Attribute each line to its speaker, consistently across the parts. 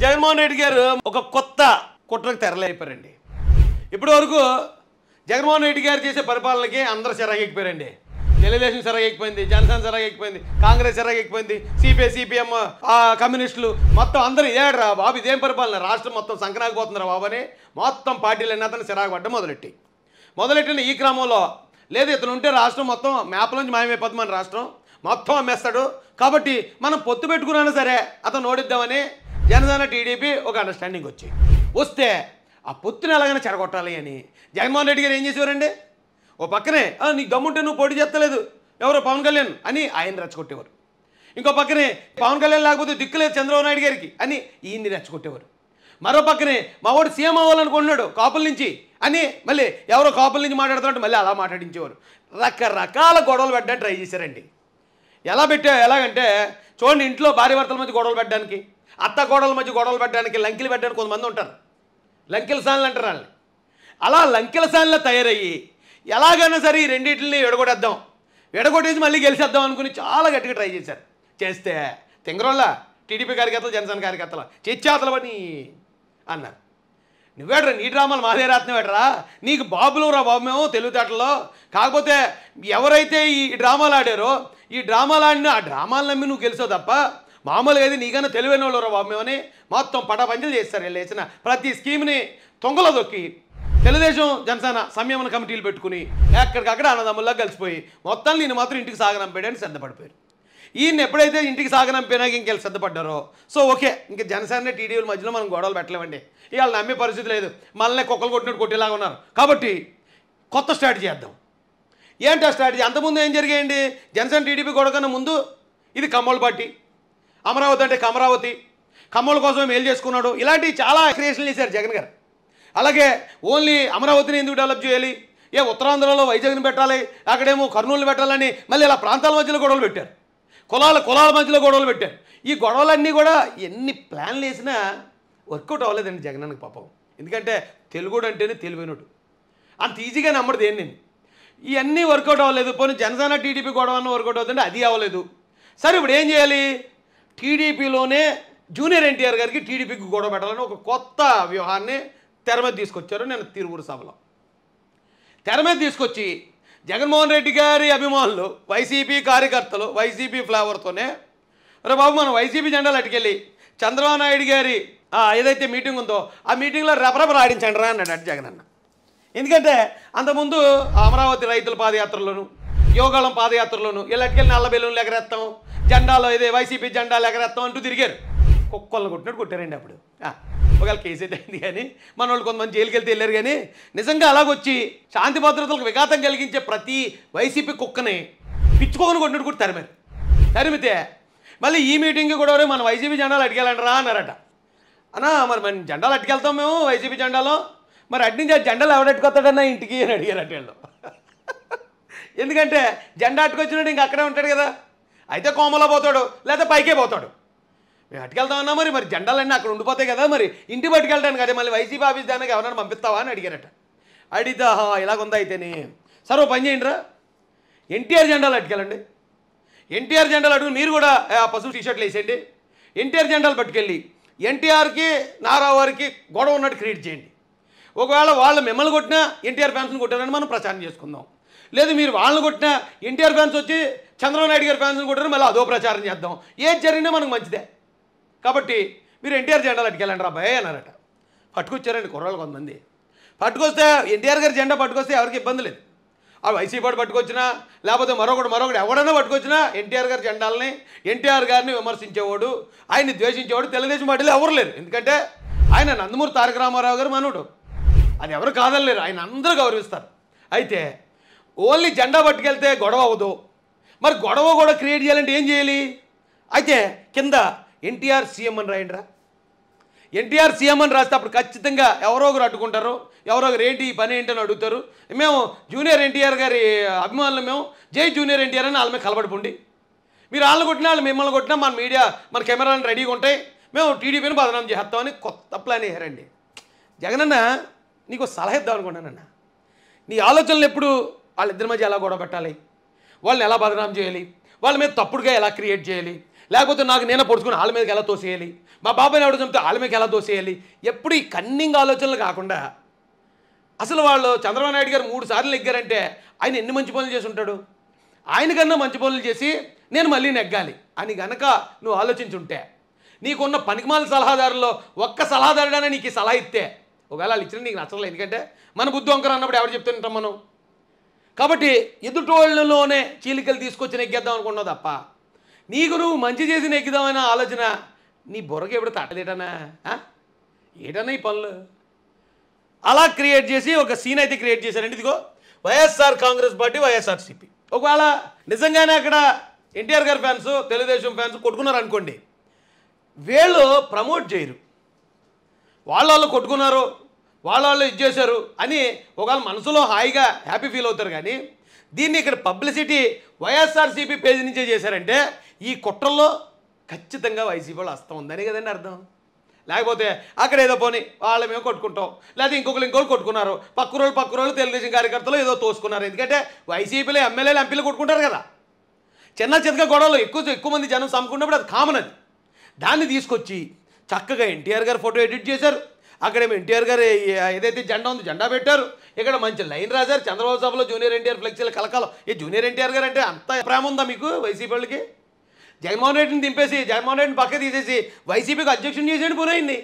Speaker 1: జగన్మోహన్ రెడ్డి గారు ఒక కొత్త కుట్రకు తెరలేపారండి. ఇప్పటి వరకు జగన్మోహన్ రెడ్డి గారు చేసే పరిపాలనకి అందరూ చెరగెక్కిపోయారండి తెలుగుదేశం చెరగెక్కిపోయింది జనసేన చెరగెక్కిపోయింది కాంగ్రెస్ చెరగెక్కిపోయింది సిపిఐ సిపిఎం కమ్యూనిస్టులు మొత్తం అందరూ ఏడ్రా బాబు ఇదేం పరిపాలన? రాష్ట్రం మొత్తం సంకనాకపోతుందిరా బాబు అని మొత్తం పార్టీలు అతను చిరాకు మొదలెట్టి. మొదలెట్టిన ఈ క్రమంలో లేదు ఇతను ఉంటే రాష్ట్రం మొత్తం మ్యాప్లోంచి మాయమైపోతుంది మన రాష్ట్రం. మొత్తం అమ్మేస్తాడు. కాబట్టి మనం పొత్తు పెట్టుకున్నా సరే అతను ఓడిద్దామని జనసేన టీడీపీ ఒక అండర్స్టాండింగ్ వచ్చి వస్తే ఆ పొత్తుని ఎలాగైనా చెడగొట్టాలి అని. జగన్మోహన్ రెడ్డి గారు ఏం చేసేవారండి? ఓ పక్కనే నీకు దమ్ముంటే నువ్వు పోటీ చేస్తలేదు. ఎవరో పవన్ కళ్యాణ్ అని ఆయన రెచ్చగొట్టేవారు. ఇంకో పక్కనే పవన్ కళ్యాణ్ లేకపోతే దిక్కులేదు చంద్రబాబు నాయుడు గారికి అని ఈయన్ని రెచ్చగొట్టేవారు. మరో పక్కనే మా వాడు సీఎం అవ్వాలనుకుంటున్నాడు కాపుల నుంచి అని మళ్ళీ ఎవరో కాపుల నుంచి మాట్లాడుతున్నట్టు మళ్ళీ అలా మాట్లాడించేవారు. రకరకాల గొడవలు పెట్టడానికి ట్రై చేశారండి. ఎలా పెట్టా ఎలాగంటే చూడండి ఇంట్లో భార్య భర్తల మధ్య గొడవలు పెట్టడానికి అత్త గోడల మధ్య గొడవలు పెట్టడానికి లంకిలు పెట్టడానికి కొంతమంది ఉంటారు. లంకెల సాన్లు అంటారు వాళ్ళని. అలా లంకెల సాన్లో తయారయ్యి ఎలాగైనా సరే ఈ రెండింటిని ఎడగొట్టేద్దాం ఎడగొట్టేసి మళ్ళీ గెలిచేద్దాం అనుకుని చాలా గట్టిగా ట్రై చేశారు. చేస్తే తింగరోళ్ళ టీడీపీ కార్యకర్తలు జనసేన కార్యకర్తలు చిచ్చాతలు అని అన్నారు. నువ్వేట్రా నీ డ్రామాలు మాదే రాత్నవేట్రా నీకు బాబులు రా బాబు మేము తెలివితేటలో కాకపోతే ఎవరైతే ఈ డ్రామాలు ఆడారో ఈ డ్రామాలు ఆడిన ఆ డ్రామాలు నమ్మి నువ్వు గెలిచావు తప్ప మామూలుగా అయితే నీకన్నా తెలివైన వాళ్ళు రా బాబు మేమని మొత్తం పటాపంచలు చేస్తారు వీళ్ళు వేసిన ప్రతి స్కీమ్ని తొంగలో దొక్కి తెలుగుదేశం జనసేన సంయమన కమిటీలు పెట్టుకుని ఎక్కడికక్కడ అన్నదమ్ముల్లా కలిసిపోయి మొత్తం నేను మాత్రం ఇంటికి సాగనంపాడని సిద్ధపడిపోయారు. ఈయన ఎప్పుడైతే ఇంటికి సాగనంపినాక ఇంకెళ్ళి సిద్ధపడ్డారో సో ఓకే ఇంక జనసేన టీడీపీల మధ్యలో మనం గొడవలు పెట్టలేమండి. ఇవాళ నమ్మే పరిస్థితి లేదు. మనల్ని కుక్కలు కొట్టినట్టు కొట్టేలాగా ఉన్నారు. కాబట్టి కొత్త స్ట్రాటజీ చేద్దాం. ఏంటి ఆ స్ట్రాటజీ అంతకుముందు ఏం జరిగాయండి? జనసేన టీడీపీ గొడవ కన్నా ముందు ఇది కమ్మోళ్ళ పార్టీ. అమరావతి అంటే కమరావతి. కమ్మల కోసం మేలు చేసుకున్నాడు? ఇలాంటివి చాలా క్రియేషన్లు చేశారు జగన్ గారు. అలాగే ఓన్లీ అమరావతిని ఎందుకు డెవలప్ చేయాలి? ఏ ఉత్తరాంధ్రలో వైజాగ్ని పెట్టాలి? అక్కడేమో కర్నూలు పెట్టాలని మళ్ళీ ఇలా ప్రాంతాల మధ్యలో గొడవలు పెట్టారు. కులాల కులాల మధ్యలో గొడవలు పెట్టారు. ఈ గొడవలన్నీ కూడా ఎన్ని ప్లాన్లు వేసినా వర్కౌట్ అవ్వలేదండి జగనానికి పాపం. ఎందుకంటే తెలుగుడు అంటేనే తెలివైనడు. అంత ఈజీగా నమ్మడు దేన్ని. నేను ఇవన్నీ వర్కౌట్ అవ్వలేదు. పోనీ జనసేన టీడీపీ గొడవ అన్న వర్కౌట్ అవుతుంటే అది అవ్వలేదు. సరే ఇప్పుడు ఏం చేయాలి? టీడీపీలోనే జూనియర్ ఎన్టీఆర్ గారికి టీడీపీకి గొడవ పెట్టాలని ఒక కొత్త వ్యూహాన్ని తెర మీద తీసుకొచ్చారు నేను తిరువురు సభలో. తెర మీద తీసుకొచ్చి జగన్మోహన్ రెడ్డి గారి అభిమానులు వైసీపీ కార్యకర్తలు వైసీపీ ఫ్లేవర్తోనే రే బాబు మనం వైసీపీ జెండాలు అటుకెళ్ళి చంద్రబాబు నాయుడు గారి ఏదైతే మీటింగ్ ఉందో ఆ మీటింగ్లో రెపరెపర ఆడించండి రా అన్నాడు అటు జగన్ అన్న ఎందుకంటే అంతకుముందు అమరావతి రైతుల పాదయాత్రలోను యోగాళం పాదయాత్రలోను అటుకెళ్ళి నల్ల బెలూన్లు ఎగరేస్తాం జెండాలో ఇదే వైసీపీ జెండాలు ఎగరేస్తాం అంటూ తిరిగారు. కుక్కలను కొట్టినట్టు కొట్టారండి అప్పుడు. ఆ, ఒకవేళ కేసు అయితే అయింది కానీ మన వాళ్ళు కొంతమంది జైలుకి వెళ్తే వెళ్ళారు కానీ నిజంగా అలాగొచ్చి శాంతి భద్రతలకు విఘాతం కలిగించే ప్రతి వైసీపీ కుక్కని పిచ్చుకోని కొట్టినట్టు కూడా తరిమారు తరిమితే మళ్ళీ ఈ మీటింగ్కి కూడా మన వైసీపీ జెండాలు అడిగేయాలంటారా అన్నారట. అన్నా మరి మన జెండాలు అట్టుకెళ్తాం మేము వైసీపీ జెండాలో. మరి అటు నుంచి ఆ జెండాలు ఎవడెట్టుకొస్తాడన్నా ఇంటికి అని అడిగారట వీళ్ళు. ఎందుకంటే జెండా అట్టుకొచ్చినాడు ఇంక అక్కడే ఉంటాడు కదా. అయితే కోమలో పోతాడు లేదా పైకే పోతాడు. మేము అట్టుకెళ్తామన్నా మరి మరి జెండాలన్నీ అక్కడ ఉండిపోతాయి కదా మరి. ఇంటి పట్టుకెళ్ళడానికి అదే మళ్ళీ వైసీపీ ఆఫీస్ దానికి ఎవరైనా పంపిస్తావా అని అడిగారట అడిగితే "ఆహా, ఇలాగుందా అయితేనే సరే ఓ పని చేయండి రా ఎన్టీఆర్ జెండాలు అట్టుకెళ్ళండి ఎన్టీఆర్ జెండాలు అడుగు మీరు కూడా ఆ పశువు టీషర్ట్లు వేసేయండి. ఎన్టీఆర్ జెండాలు పట్టుకెళ్ళి ఎన్టీఆర్కి నారావారికి గొడవ ఉన్నట్టు క్రియేట్ చేయండి. ఒకవేళ వాళ్ళు మిమ్మల్ని కొట్టినా ఎన్టీఆర్ ఫ్యాన్స్ని కొట్టారని మనం ప్రచారం చేసుకుందాం. లేదు మీరు వాళ్ళని కొట్టినా ఎన్టీఆర్ ఫ్యాన్స్ వచ్చి చంద్రబాబు నాయుడు గారి ఫ్యాన్స్ని కొట్టారు మళ్ళీ అదో ప్రచారం చేద్దాం. ఏది జరిగినా మనకు మంచిదే. కాబట్టి మీరు ఎన్టీఆర్ జెండాలు అట్టుకెళ్ళండి రా భయ అన్నారట. పట్టుకొచ్చారండి కుర్రాళ్ళు కొంతమంది. పట్టుకొస్తే ఎన్టీఆర్ గారి జెండా పట్టుకొస్తే ఎవరికి ఇబ్బంది లేదు. ఆ వైసీపీ వాడు పట్టుకొచ్చినా లేకపోతే మరొకడు మరొకడు ఎవడైనా పట్టుకొచ్చినా ఎన్టీఆర్ గారి జెండాలని ఎన్టీఆర్ గారిని విమర్శించేవాడు ఆయన్ని ద్వేషించేవాడు తెలుగుదేశం పార్టీలో ఎవరు లేరు. ఎందుకంటే ఆయన నందమూరి తారక రామారావు గారు మనవుడు. అది ఎవరు కాదనలేరు ఆయన అందరూ గౌరవిస్తారు. అయితే ఓన్లీ జెండా పట్టుకెళ్తే గొడవ అవ్వదు. మరి గొడవ కూడా క్రియేట్ చేయాలంటే ఏం చేయాలి? అయితే కింద ఎన్టీఆర్ సీఎం అని రాయండిరా. ఎన్టీఆర్ సీఎం అని రాస్తే అప్పుడు ఖచ్చితంగా ఎవరో ఒకరు అడ్డుకుంటారు ఎవరో ఒకరు ఏంటి ఈ పని ఏంటని అడుగుతారు. మేము జూనియర్ ఎన్టీఆర్ గారి అభిమానులు మేము జై జూనియర్ ఎన్టీఆర్ అని వాళ్ళ మీద కలబడిపోండి మీరు వాళ్ళని కొట్టినా వాళ్ళు మిమ్మల్ని కొట్టినా మన మీడియా మన కెమెరాలను రెడీగా ఉంటాయి. మేము టీడీపీని బదనాం చేస్తామని కొత్త ప్లాన్ వేసారండి జగనన్న నీకు సలహా ఇద్దాం అనుకున్నానన్న నీ ఆలోచనలు ఎప్పుడు వాళ్ళిద్దరి మధ్య ఎలా గొడవ పెట్టాలి? వాళ్ళని ఎలా బదనాం చేయాలి? వాళ్ళ మీద తప్పుడుగా ఎలా క్రియేట్ చేయాలి? లేకపోతే నాకు నేనే పొడుచుకుని వాళ్ళ మీదకి ఎలా తోసేయాలి? మా బాబాయ్ని ఎవడు చంపితే వాళ్ళ మీదకి ఎలా తోసేయాలి? ఎప్పుడు ఈ కన్నింగ్ ఆలోచనలు కాకుండా అసలు వాళ్ళు చంద్రబాబు నాయుడు గారు మూడు సార్లు నెగ్గారంటే ఆయన ఎన్ని మంచి పనులు చేసి ఉంటాడు? ఆయన కన్నా మంచి పనులు చేసి నేను మళ్ళీ నెగ్గాలి అని గనక నువ్వు ఆలోచించుంటే నీకున్న పనికిమాల సలహాదారుల్లో ఒక్క సలహాదారుడైనా నీకు ఈ సలహా ఇస్తే ఒకవేళ వాళ్ళు ఇచ్చిన నీకు నచ్చలేదు ఎందుకంటే మన బుద్ధి వంకర అన్నప్పుడు ఎవరు చెప్తుంటాం మనం? కాబట్టి ఎదుటోళ్ళలోనే చీలికలు తీసుకొచ్చి నెగ్గేద్దాం అనుకున్నావు తప్ప. నీకు నువ్వు మంచి చేసి నెగ్గుదామనే ఆలోచన నీ బుర్రకి ఎప్పుడు తట్టలేటనా ఏటన్నా ఈ పనులు? అలా క్రియేట్ చేసి ఒక సీన్ అయితే క్రియేట్ చేశారండి. ఇదిగో వైఎస్ఆర్ కాంగ్రెస్ పార్టీ వైఎస్ఆర్సీపీ. ఒకవేళ నిజంగానే అక్కడ ఎన్టీఆర్ గారి ఫ్యాన్స్ తెలుగుదేశం ఫ్యాన్స్ కొట్టుకున్నారు అనుకోండి వీళ్ళు ప్రమోట్ చేయరు. వాళ్ళు వాళ్ళు కొట్టుకున్నారు వాళ్ళ వాళ్ళు ఇది చేశారు అని ఒకవేళ మనసులో హాయిగా హ్యాపీ ఫీల్ అవుతారు కానీ దీన్ని ఇక్కడ పబ్లిసిటీ వైఎస్ఆర్సీపీ పేజీ నుంచే చేశారంటే ఈ కుట్రల్లో ఖచ్చితంగా వైసీపీ వాళ్ళు వస్తూ ఉందని కదండి అర్థం. లేకపోతే అక్కడ ఏదో పోని వాళ్ళు మేము కొట్టుకుంటాం లేకపోతే ఇంకొకరు ఇంకొకరు కొట్టుకున్నారు పక్క రోజు పక్క తెలుగుదేశం కార్యకర్తలు ఏదో తోసుకున్నారు. ఎందుకంటే వైసీపీలో ఎమ్మెల్యేలు ఎంపీలు కొట్టుకుంటారు కదా. చిన్న చిన్నగా గొడవలు ఎక్కువ ఎక్కువ మంది జనం సమ్ముకున్నప్పుడు అది కామన్ అది. దాన్ని తీసుకొచ్చి చక్కగా ఎన్టీఆర్ గారు ఫోటో ఎడిట్ చేశారు. అక్కడేమో ఎన్టీఆర్ గారు ఏదైతే జెండా ఉందో జెండా పెట్టారు. ఇక్కడ మంచి లైన్ రాశారు. చంద్రబాబు సభలో జూనియర్ ఎన్టీఆర్ ఫ్లెక్సీలు కలకాలం. ఈ జూనియర్ ఎన్టీఆర్ గారు అంటే అంత ప్రేమ ఉందా మీకు వైసీపీ వాళ్ళకి? జగన్మోహన్ రెడ్డిని దింపేసి జగన్మోహన్ రెడ్డిని పక్క తీసేసి వైసీపీకి అధ్యక్షుని చేసేయండి పోనయింది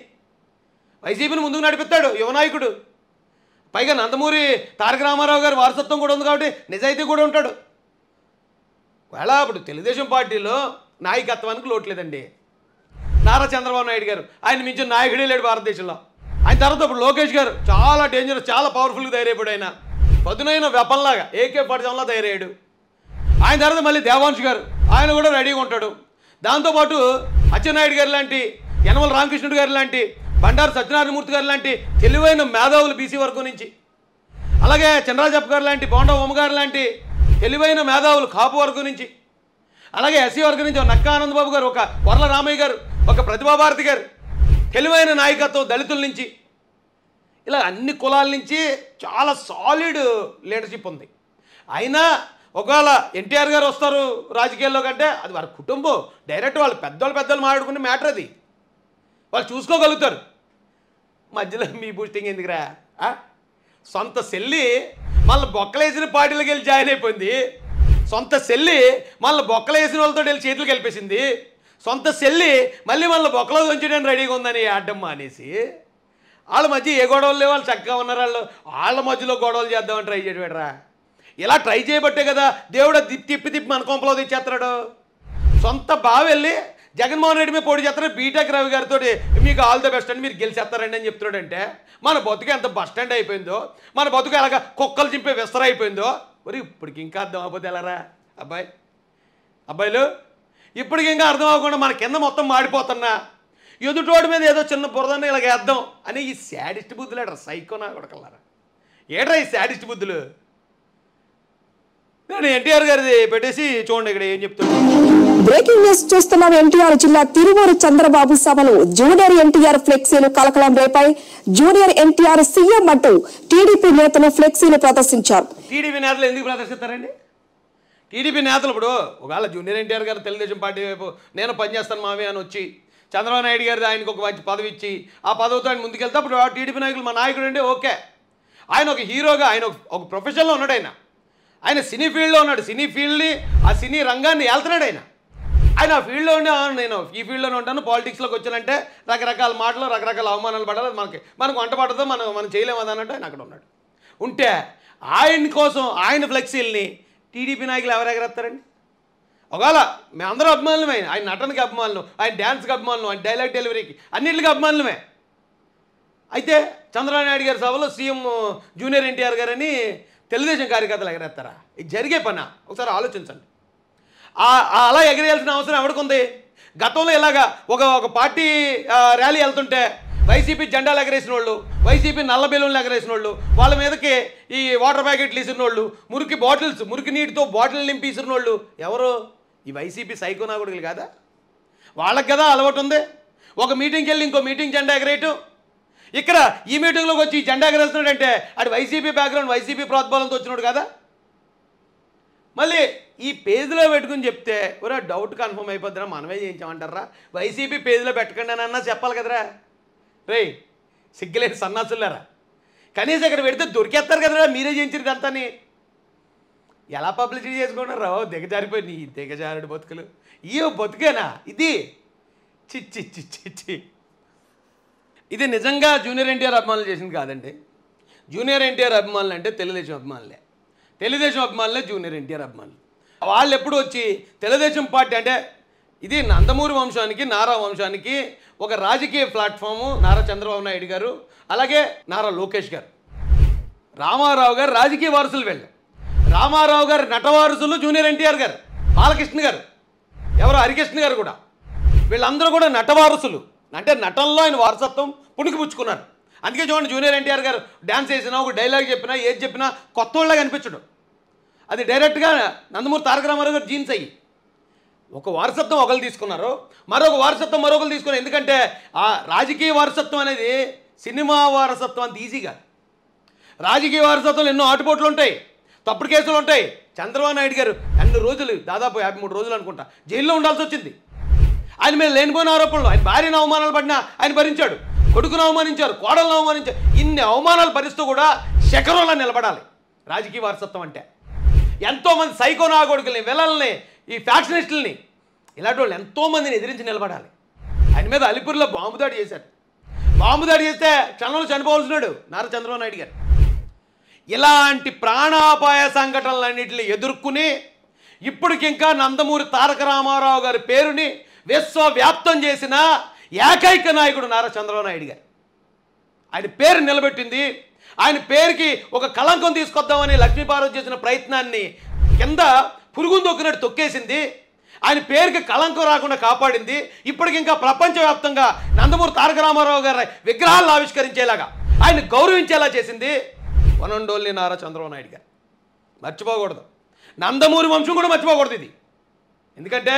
Speaker 1: వైసీపీని ముందుకు నడిపిస్తాడు యువనాయకుడు పైగా నందమూరి తారక రామారావు గారి వారసత్వం కూడా ఉంది కాబట్టి నిజాయితీ కూడా ఉంటాడు. వేళ ఇప్పుడు తెలుగుదేశం పార్టీలో నాయకత్వానికి లోట్లేదండి నారా చంద్రబాబు నాయుడు గారు. ఆయన మించిన నాయకుడే లేడు భారతదేశంలో. ఆయన తర్వాత ఇప్పుడు లోకేష్ గారు చాలా డేంజరస్ చాలా పవర్ఫుల్గా తయారైపోయాడు ఆయన. పదునైన వెపన్లాగా ఏకే పడజంలా తయారయ్యాడు. ఆయన తర్వాత మళ్ళీ దేవాంశ్ గారు ఆయన కూడా రెడీగా ఉంటాడు. దాంతోపాటు అచ్చెన్నాయుడు గారు లాంటి యనమల రామకృష్ణుడు గారు లాంటి బండారు సత్యనారాయణమూర్తి గారు లాంటి తెలివైన మేధావులు బీసీ వర్గం నుంచి. అలాగే చంద్రాజప్ప గారు లాంటి బోండా ఉమ్మ గారు లాంటి తెలివైన మేధావులు కాపు వర్గం నుంచి. అలాగే ఎస్సీ వర్గం నుంచి ఒక నక్కా ఆనందబాబు గారు ఒక వరల రామయ్య గారు ఒక ప్రతిభాభారతి గారు తెలివైన నాయకత్వం దళితుల నుంచి. ఇలా అన్ని కులాల నుంచి చాలా సాలిడ్ లీడర్షిప్ ఉంది. అయినా ఒకవేళ ఎన్టీఆర్ గారు వస్తారు రాజకీయాల్లో కంటే అది వారి కుటుంబం. డైరెక్ట్ వాళ్ళు పెద్దోళ్ళు పెద్దలు మాట్లాడుకునే మ్యాటర్ అది. వాళ్ళు చూసుకోగలుగుతారు. మధ్యలో మీ బూస్టింగ్ ఎందుకురా? సొంత సెల్లి మళ్ళీ బొక్కలేసిన పార్టీలకు వెళ్ళి జాయిన్ అయిపోయింది. సొంత సెల్లి మళ్ళీ బొక్కలేసిన వాళ్ళతో వెళ్ళి చేతులు కలిపేసింది. సొంత సెల్లి మళ్ళీ మళ్ళీ బొక్కలో ఉంచడానికి రెడీగా ఉందని ఆడడం మానేసి వాళ్ళ మధ్య ఏ గొడవలు లేవు వాళ్ళు చక్కగా ఉన్నారు వాళ్ళు. వాళ్ళ మధ్యలో గొడవలు చేద్దామని ట్రై చేయడరా ఇలా ట్రై చేయబట్టే కదా దేవుడు తిప్పి తిప్పి మన కొంపలో తెచ్చేస్తున్నాడు సొంత బావి వెళ్ళి జగన్మోహన్ రెడ్డి మీద పోటీ చేస్తారు బీటెక్ రవి గారితో మీకు ఆల్ ద బెస్ట్ అండి మీరు గెలిచేస్తారండి అని చెప్తున్నాడంటే మన బతుకు ఎంత బస్ స్టాండ్ అయిపోయిందో మన బతుకు ఎలాగా కుక్కలు చింపే విస్తర అయిపోయిందో మరి ఇప్పటికి ఇంకా అర్థం అవ్వకపోతే ఎలారా? అబ్బాయి అబ్బాయిలు ఇప్పటికి ఇంకా అర్థం అవ్వకుండా మన కింద మొత్తం మాడిపోతున్నా. ఎదుటోడి మీద ఏదో చిన్న బురదన్న ఇలాగ వేద్దాం అని ఈ శాడిస్ట్ బుద్ధులు ఏట్రా సైకో నా కొడకల్లారా ఏట్రా ఈ శాడిస్ట్ బుద్ధులు? నేను ఎన్టీఆర్ గారిది పెట్టేసి చూడండి ఇక్కడ ఏం చెప్తున్నాడు
Speaker 2: బ్రేకింగ్ న్యూస్ చూస్తున్నాం. ఎన్టీఆర్ జిల్లా తిరువూరు చంద్రబాబు సభలో జూనియర్ ఎన్టీఆర్ ఫ్లెక్సీలు కలకలం రేపాయి. జూనియర్ ఎన్టీఆర్ సీఎం అంటూ టీడీపీ నేతలు ఫ్లెక్సీలు ప్రదర్శించారు.
Speaker 1: టీడీపీ నేతలు ఎందుకు ప్రదర్శిస్తారండి? టీడీపీ నేతలు ఇప్పుడు ఒకవేళ జూనియర్ ఎన్టీఆర్ గారు తెలుగుదేశం పార్టీ వైపు నేను పనిచేస్తాను మావే అని వచ్చి చంద్రబాబు నాయుడు గారు ఆయనకు ఒక మంచి పదవి ఇచ్చి ఆ పదవితో ఆయన ముందుకెళ్తే అప్పుడు టీడీపీ నాయకులు మా నాయకుడు అంటే ఓకే. ఆయన ఒక హీరోగా ఆయన ఒక- ప్రొఫెషన్లో ఉన్నాడు ఆయన. ఆయన సినీ ఫీల్డ్లో ఉన్నాడు. సినీ ఫీల్డ్ని ఆ సినీ రంగాన్ని వెళ్తున్నాడు ఆయన. ఆయన ఆ ఫీల్డ్లో ఉండే నేను ఈ ఫీల్డ్లోనే ఉంటాను. పాలిటిక్స్లోకి వచ్చానంటే రకరకాల మాటలు రకరకాల అవమానాలు పడాలి. మనకి మనకు వంట పడదో మనం మనం చేయలేము అది అన్నట్టు ఆయన అక్కడ ఉన్నాడు. ఉంటే ఆయన కోసం ఆయన ఫ్లెక్సీల్ని టీడీపీ నాయకులు ఎవరు ఎగరేస్తారండి ఒకవేళ మేమందరం అభిమానులమే ఆయన నటనకి అభిమానులు ఆయన డ్యాన్స్కి అభిమానులు ఆయన డైలాగ్ డెలివరీకి అన్నింటికి అభిమానులమే. అయితే చంద్రబాబు నాయుడు గారి సభలో సీఎం జూనియర్ ఎన్టీఆర్ గారని తెలుగుదేశం కార్యకర్తలు ఎగరేస్తారా? ఇది జరిగే పనా? ఒకసారి ఆలోచించండి. అలా ఎగరేయాల్సిన అవసరం ఎవరికి గతంలో ఇలాగా ఒక ఒక పార్టీ ర్యాలీ వెళ్తుంటే వైసీపీ జెండాలు ఎగరేసిన వాళ్ళు వైసీపీ నల్ల బెలూన్లు ఎగరేసిన వాళ్ళు వాళ్ళ మీదకి ఈ వాటర్ ప్యాకెట్లు ఇసిన వాళ్ళు మురికి బాటిల్స్ మురికి నీటితో బాటిల్ నింపి ఇసిన వాళ్ళు ఎవరు? ఈ వైసీపీ సైకో నాగుడుగులు కాదా? వాళ్ళకి కదా అలవాటు ఉంది. ఒక మీటింగ్కి వెళ్ళి ఇంకో మీటింగ్ జెండా ఎగరేయటం. ఇక్కడ ఈ మీటింగ్లోకి వచ్చి జెండా ఎగరేస్తున్నాడంటే అది వైసీపీ బ్యాక్గ్రౌండ్ వైసీపీ ప్రోద్బలంతో వచ్చినాడు కదా? మళ్ళీ ఈ పేజీలో పెట్టుకుని చెప్తే ఒరే డౌట్ కన్ఫర్మ్ అయిపోద్దిరా మనమే చేయించామంటారా? వైసీపీ పేజీలో పెట్టకండి అని అన్నా చెప్పాలి కదరా. రేయ్ సిగ్గులేని సన్నాసులారా కనీసం ఇక్కడ పెడితే దొరికేస్తారు కదరా మీరే చేయించారు ఇదంతాని. ఎలా పబ్లిసిటీ చేసుకుంటున్నారు రావు దిగజారిపోయి నీ దిగజారుడు బతుకులు. ఇయో బతుకేనా? ఇది. చిచ్చి చిచ్చి చి ఇది నిజంగా జూనియర్ ఎన్టీఆర్ అభిమానులు చేసింది కాదండి. జూనియర్ ఎన్టీఆర్ అభిమానులు అంటే తెలుగుదేశం అభిమానులే. తెలుగుదేశం అభిమానులే జూనియర్ ఎన్టీఆర్ అభిమానులు. వాళ్ళు ఎప్పుడు వచ్చి తెలుగుదేశం పార్టీ అంటే ఇది నందమూరి వంశానికి నారా వంశానికి ఒక రాజకీయ ప్లాట్ఫాము నారా చంద్రబాబు నాయుడు గారు అలాగే నారా లోకేష్ గారు. రామారావు గారు రాజకీయ వారసులు వెళ్ళారు రామారావు గారు నటవారసులు జూనియర్ ఎన్టీఆర్ గారు బాలకృష్ణ గారు ఎవరు హరికృష్ణ గారు కూడా. వీళ్ళందరూ కూడా నటవారసులు. అంటే నటనలో ఆయన వారసత్వం పుణికిపుచ్చుకున్నారు. అందుకే చూడండి జూనియర్ ఎన్టీఆర్ గారు డ్యాన్స్ వేసినా ఒక డైలాగ్ చెప్పినా ఏది చెప్పినా కొత్త వాళ్ళగా అనిపించడు. అది డైరెక్ట్గా నందమూరి తారక రామారావు గారు జీన్స్ అయ్యి. ఒక వారసత్వం ఒకరు తీసుకున్నారు. మరొక వారసత్వం మరొకరు తీసుకున్నారు. ఎందుకంటే ఆ రాజకీయ వారసత్వం అనేది సినిమా వారసత్వం అంత ఈజీగా రాజకీయ వారసత్వంలో ఎన్నో ఆటుపోట్లు ఉంటాయి. తప్పుడు కేసులు ఉంటాయి. చంద్రబాబు నాయుడు గారు అన్ని రోజులు దాదాపు యాభై మూడు రోజులు అనుకుంటా జైల్లో ఉండాల్సి వచ్చింది. ఆయన మీద లేనిపోయిన ఆరోపణలు ఆయన భార్యను అవమానాలు పడినా ఆయన భరించాడు. కొడుకును అవమానించారు కోడలను అవమానించారు. ఇన్ని అవమానాలు భరిస్తూ కూడా శకరంలో నిలబడాలి. రాజకీయ వారసత్వం అంటే. ఎంతోమంది సైకో నాగొడుకుల్ని విలల్ని ఈ ఫ్యాక్షనిస్టుల్ని ఇలాంటి వాళ్ళు ఎంతోమందిని ఎదిరించి నిలబడాలి. ఆయన మీద అలిపూర్లో బాంబు దాడి చేశారు. బాంబు దాడి చేస్తే క్షణంలో చనిపోవాల్సినాడు నారా చంద్రబాబు నాయుడు గారు. ఇలాంటి ప్రాణాపాయ సంఘటనలన్నింటినీ ఎదుర్కొని ఇప్పటికింకా నందమూరి తారక రామారావు గారి పేరుని విశ్వవ్యాప్తం చేసిన ఏకైక నాయకుడు నారా చంద్రబాబు నాయుడు గారు. ఆయన పేరు నిలబెట్టింది. ఆయన పేరుకి ఒక కళంకం తీసుకొద్దామని లక్ష్మీపార్వతి చేసిన ప్రయత్నాన్ని కింద పురుగును తొక్కినట్టు తొక్కేసింది. ఆయన పేరుకి కళంకం రాకుండా కాపాడింది. ఇప్పటికింకా ప్రపంచవ్యాప్తంగా నందమూరి తారక రామారావు గారి విగ్రహాలను ఆవిష్కరించేలాగా ఆయన గౌరవించేలా చేసింది. One and only Nara Chandrababu Naidu గారు. మర్చిపోకూడదు. నందమూరి వంశం కూడా మర్చిపోకూడదు ఇది. ఎందుకంటే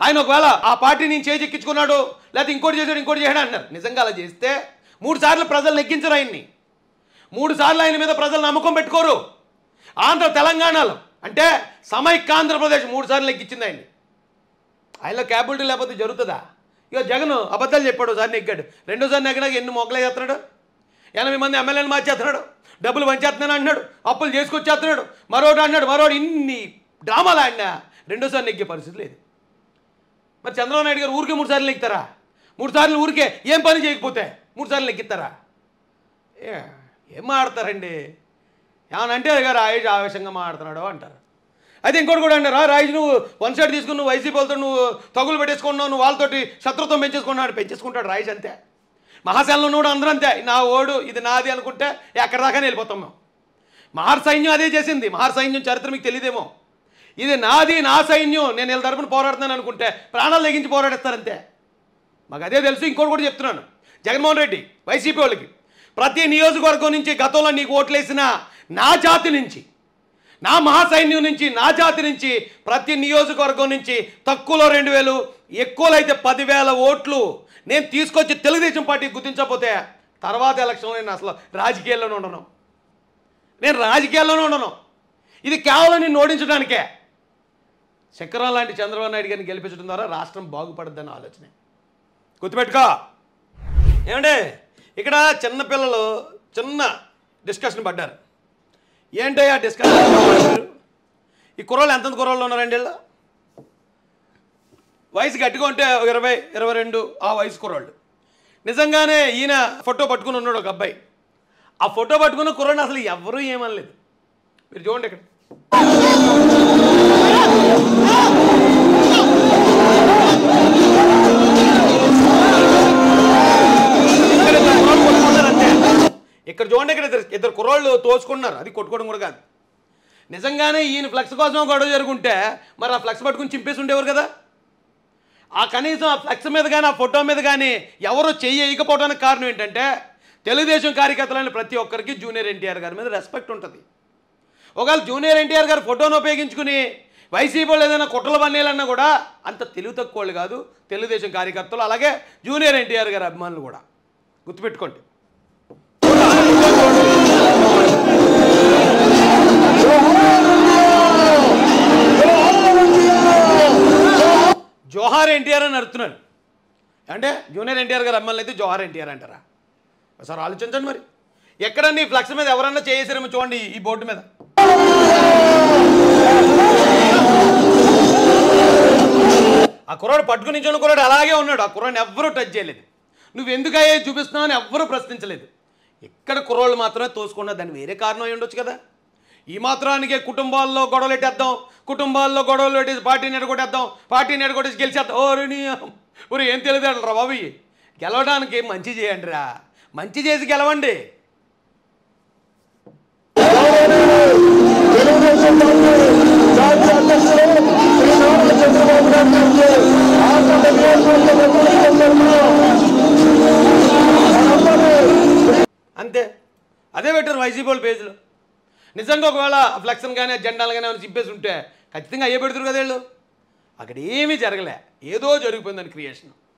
Speaker 1: ఆయన ఒకవేళ ఆ పార్టీ నేను చేజెక్కించుకున్నాడు లేకపోతే ఇంకోటి చేశాడు ఇంకోటి చేశాడు అన్నారు నిజంగా అలా చేస్తే మూడు సార్లు ప్రజలు నెగ్గించరు ఆయన్ని. మూడు సార్లు ఆయన మీద ప్రజలు నమ్మకం పెట్టుకోరు. ఆంధ్ర తెలంగాణలో అంటే సమైక్య ఆంధ్రప్రదేశ్ మూడు సార్లు నెగ్గించింది ఆయన్ని. ఆయనలో క్యాబిలిటీ లేకపోతే జరుగుతుందా? ఇక జగన్ అబద్ధాలు చెప్పాడు సార్ నెగ్గాడు. రెండోసారి నెగ్గినాక ఎన్ని మొక్కలు చేస్తున్నాడు ఎనభై మంది ఎమ్మెల్యేలు మార్చేస్తున్నాడు? డబ్బులు పంచేస్తున్నాను అంటున్నాడు అప్పులు చేసుకొచ్చేస్తున్నాడు మరోడు అన్నాడు మరోడు ఇన్ని డ్రామాలు ఆడినా రెండోసారి నెగ్గే పరిస్థితి లేదు. మరి చంద్రబాబు నాయుడు గారు ఊరికే మూడు సార్లు నెగ్గుతారా? మూడు సార్లు ఊరికే ఏం పని చేయకపోతే మూడు సార్లు నెగ్గిస్తారా? ఏ ఏం మాడతారండి ఏమన్నా అంటే గారు రాయేష్ ఆవేశంగా మాడుతున్నాడు అంటారు. అయితే ఇంకోటి కూడా అంటారు రాయేష్ నువ్వు వన్ సైడ్ తీసుకుని నువ్వు వైసీపీ వాళ్ళతో నువ్వు తగులు పెట్టేసుకున్నావు నువ్వు వాళ్ళతోటి శత్రుత్వం పెంచేసుకున్నాడు పెంచేసుకుంటాడు రాయేష్ అంతే. మహాశైలంలో కూడా అందరూ అంతే. నా ఓడు ఇది నాది అనుకుంటే ఎక్కడి దాకానే వెళ్ళిపోతాం మేము. మహార్ సైన్యం అదే చేసింది. మహార్ సైన్యం చరిత్ర మీకు తెలియదేమో. ఇది నాది నా సైన్యం. నేను వీళ్ళ తరపున పోరాడుతున్నాను అనుకుంటే ప్రాణాలు తెగించి పోరాడేస్తారంతే మాకు అదే తెలుసు. ఇంకోటి కూడా చెప్తున్నాను. జగన్మోహన్ రెడ్డి వైసీపీ వాళ్ళకి ప్రతి నియోజకవర్గం నుంచి గతంలో నీకు ఓట్లేసిన నా జాతి నుంచి నా మహాసైన్యం నుంచి నా జాతి నుంచి ప్రతి నియోజకవర్గం నుంచి తక్కువలో రెండు వేలు ఎక్కువలో అయితే పదివేల ఓట్లు నేను తీసుకొచ్చి తెలుగుదేశం పార్టీ గుర్తించకపోతే తర్వాత ఎలక్షన్లో నేను అసలు రాజకీయాల్లోనే ఉండను. నేను రాజకీయాల్లోనే ఉండను. ఇది కేవలం నేను ఓడించడానికే. చక్రం లాంటి చంద్రబాబు నాయుడు గారిని గెలిపించడం ద్వారా రాష్ట్రం బాగుపడుద్దన్న ఆలోచనే. గుర్తుపెట్టుకో. ఏమండి? ఇక్కడ చిన్నపిల్లలు చిన్న డిస్కషన్ పడ్డారు. ఏంటో ఆ డిస్కషన్ ఈ కుర్రోళ్ళు ఎంతమంది కుర్రోళ్ళు ఉన్నారండి వీళ్ళు? వయసు గట్టిగా ఉంటే ఒక ఇరవై ఇరవై రెండు ఆ వయసు కుర్రాళ్ళు. నిజంగానే ఈయన ఫోటో పట్టుకుని ఉన్నాడు ఒక అబ్బాయి. ఆ ఫోటో పట్టుకున్న కుర్రాడు అసలు ఎవరూ ఏమనలేదు. మీరు చూడండి ఇక్కడ. కొట్టుకున్నారు అంతే. ఇక్కడ చూడండి ఇక్కడ ఇద్దరు ఇద్దరు కుర్రాళ్ళు తోచుకున్నారు అది కొట్టుకోవడం కూడా కాదు. నిజంగానే ఈయన ఫ్లెక్స్ కోసం గొడవ జరుగుంటే మరి ఆ ఫ్లెక్స్ పట్టుకుని చింపేసి ఉండేవారు కదా? ఆ కనీసం ఆ ఫ్లెక్స్ మీద కానీ ఆ ఫోటో మీద కానీ ఎవరు చేయకపోవడానికి కారణం ఏంటంటే తెలుగుదేశం కార్యకర్తలైన ప్రతి ఒక్కరికి జూనియర్ ఎన్టీఆర్ గారి మీద రెస్పెక్ట్ ఉంటుంది. ఒకవేళ జూనియర్ ఎన్టీఆర్ గారు ఫోటోను ఉపయోగించుకుని వైసీపీ వాళ్ళు ఏదైనా కుట్రలు పన్నేయాలన్నా కూడా అంత తెలివి తక్కువ వాళ్ళు కాదు తెలుగుదేశం కార్యకర్తలు అలాగే జూనియర్ ఎన్టీఆర్ గారి అభిమానులు కూడా. గుర్తుపెట్టుకోండి. జోహార్ ఎన్టీఆర్ అని అడుగుతున్నాను అంటే జూనియర్ ఎన్టీఆర్ గారు అమ్మాయిలు అయితే జోహార్ ఎన్టీఆర్ అంటారా? ఒకసారి ఆలోచించండి మరి. ఎక్కడన్నా ఈ ఫ్లక్స్ మీద ఎవరన్నా చేసారేమో చూడండి ఈ- బోర్డు మీద. ఆ కుర్రాడు పట్టుకుని నించున్న కుర్రాడు అలాగే ఉన్నాడు. ఆ కుర్రాడిని ఎవ్వరూ టచ్ చేయలేదు. నువ్వు ఎందుకు అయ్యే చూపిస్తున్నావు అని ఎవ్వరూ ప్రశ్నించలేదు. ఇక్కడ కుర్రోళ్ళు మాత్రమే తోసుకున్నా దాన్ని వేరే కారణం అయి ఉండొచ్చు కదా. ఈ మాత్రానికే కుటుంబాల్లో గొడవలు పెట్టేద్దాం. కుటుంబాల్లో గొడవలు పెట్టేసి పార్టీని ఎడగొట్టేద్దాం. పార్టీని ఎడగొట్టేసి గెలిచేద్దాం. ఓరి నీ ఊరు ఏం తెలియదు రా బాబు గెలవడానికి మంచి చేయండి రా. మంచి చేసి గెలవండి. అంతే. అదే పెట్టారు వైసీపీ వాళ్ళ పేజీలో. నిజంగా ఒకవేళ ఫ్లెక్షన్ కానీ జెండాలు కానీ ఏమైనా చింపేసి ఉంటే ఖచ్చితంగా అయ్యే పెడుతురు కదా వీళ్ళు. అక్కడ ఏమీ జరగలే. ఏదో జరిగిపోయిందని క్రియేషన్